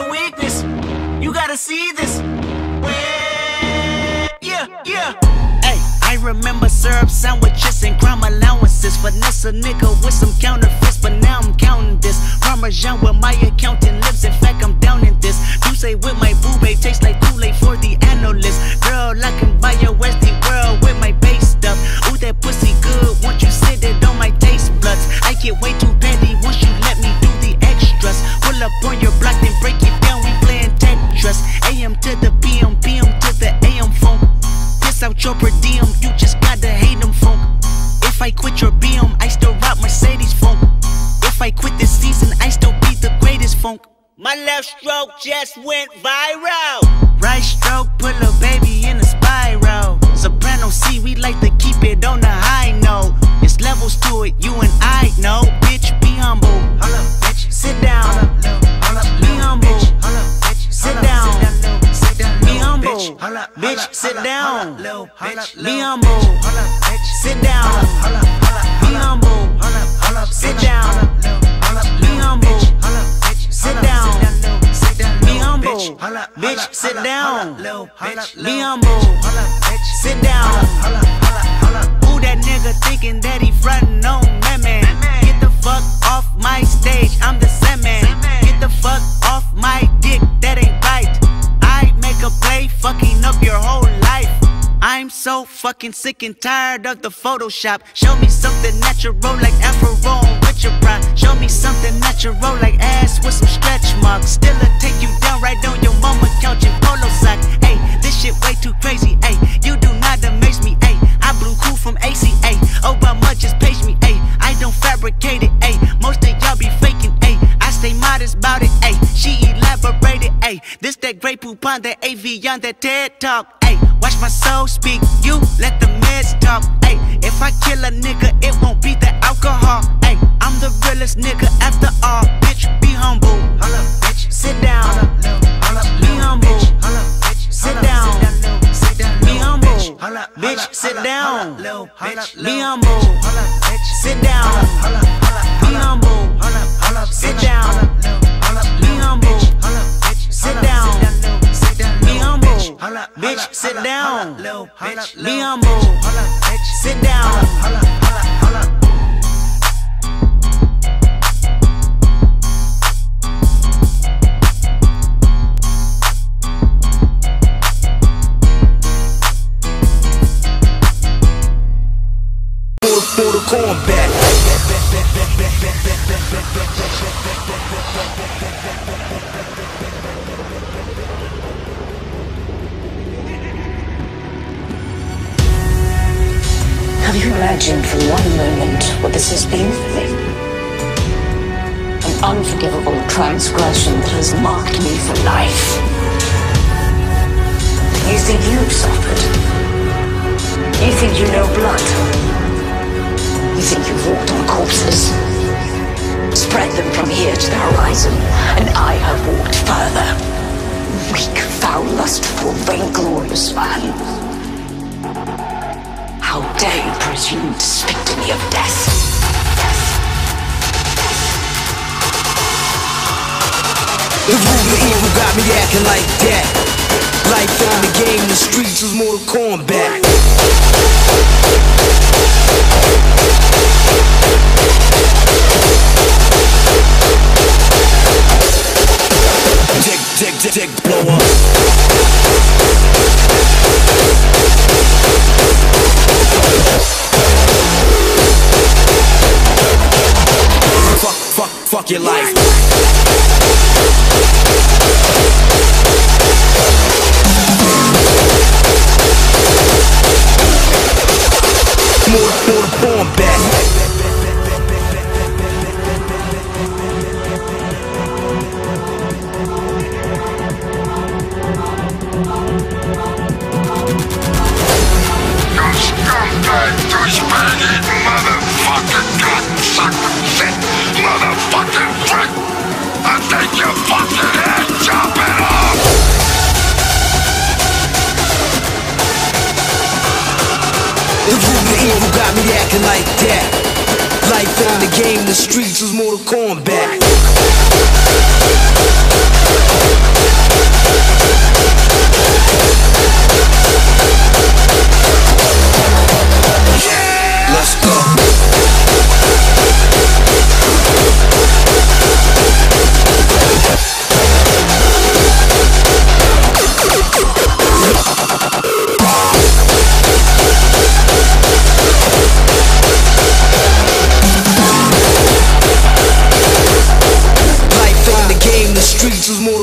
your weakness. You gotta see this. Yeah, yeah. Hey, I remember syrup sandwiches and crime allowances. Finesse a nigga with some counterfeits, but now I'm counting this. Parmesan with my accountant lips. In fact, I'm I still rock Mercedes funk. If I quit this season, I still be the greatest funk. My left stroke just went viral. Right stroke, put a baby in a spiral. Soprano C, we like to keep it on the high note. It's levels to it, you and I know. Bitch, be humble. Sit down. Be humble. Sit down. Be humble. Bitch, sit down. Be humble. Sit down. Be humble. Sit down. Be humble. Sit down. Be humble. Bitch, sit down. Be humble. Sit down. Who that nigga thinking that he frontin' on that man? Get the fuck off my fucking sick and tired of the Photoshop. Show me something natural like Afro with your pride. Show me something natural like ass with some stretch marks. Still a take you down right on your mama couch in polo sock. Hey, this shit way too crazy. Hey, you do not amaze me. Hey, I blew cool from ACA. Obama just page me. Hey, I don't fabricate it. Hey, most of y'all be faking. Hey, I stay modest about it. Hey, she elaborated. Hey, this that Grey Poupon that Evian on that TED talk. Watch my soul speak. You let the meds talk. Hey, if I kill a nigga, it won't be the alcohol. Hey, I'm the realest nigga after all. Bitch, be humble. Bitch, sit down. Be humble. Bitch, sit down. Be humble. Bitch, sit down. Be humble. Sit down. Be humble. Down. Be humble. Sit Have you imagined for one moment what this has been for me? An unforgivable transgression that has marked me for life. You think you've suffered? You think you know blood? You think you've walked on corpses? Spread them from here to the horizon, and I have walked further. Weak, foul, lustful, vainglorious man. Dare you presume to speak to me of death? The of evil got me acting like that. Life on the game, the streets was Mortal Kombat. Fuck, your life. The root of evil got me acting like that. Life on the game, the streets was Mortal Kombat.